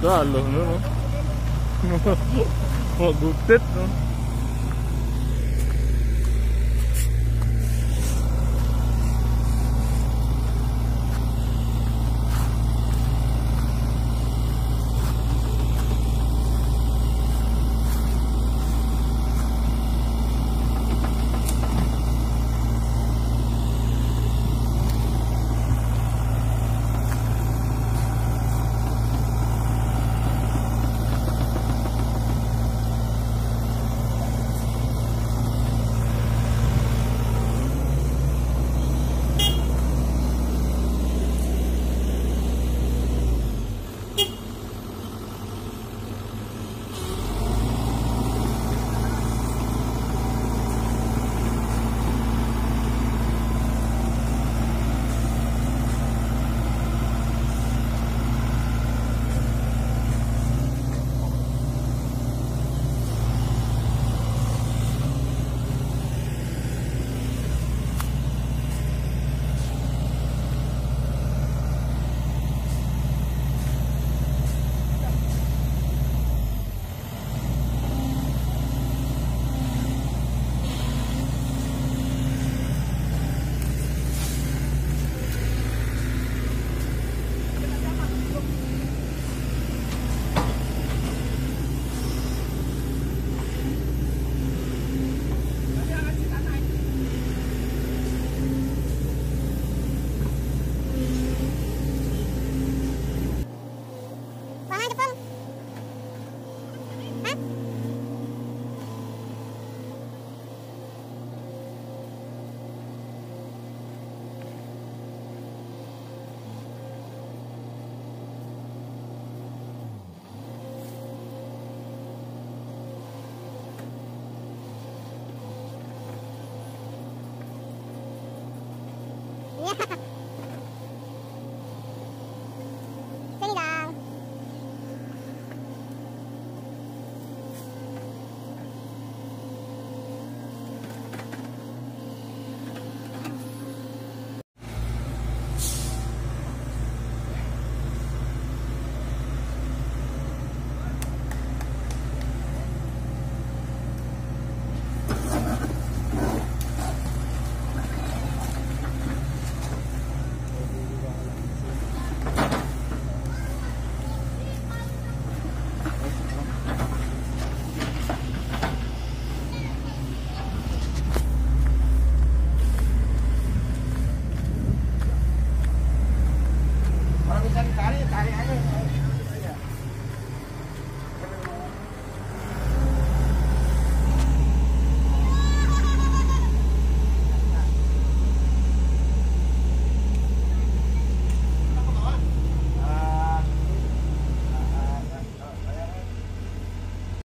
Betul loh, no. Mau gutet, no. Yeah.